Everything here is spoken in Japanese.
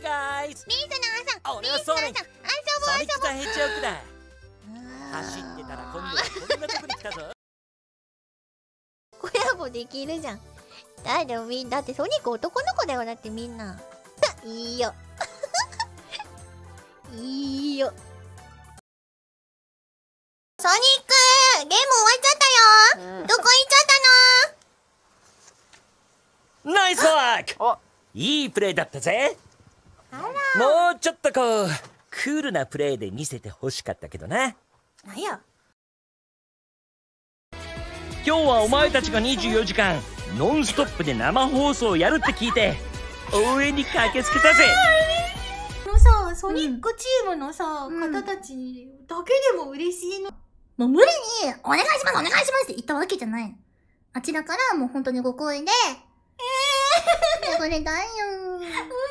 guys! リースナーさん俺はソニックソニックザヘッジホッグだあ走ってたら今度はこんなとこに来たぞ。コラボできるじゃん。だってみんだってソニック男の子だよだってみんな。いいよ。いいよ。ソニックゲーム終わっちゃったよ。どこ行っちゃったナイスワーク。おいいプレーだったぜもうちょっとこうクールなプレーで見せてほしかったけどな。なんや？今日はお前たちが24時間ノンストップで生放送をやるって聞いて応援に駆けつけたぜ。のさ、ソニックチームのさ、うん。方たちだけでも嬉しいの。もう無理に、お願いします、お願いしますって言ったわけじゃない。あちらからもう本当にご好意で、えー、これだよ。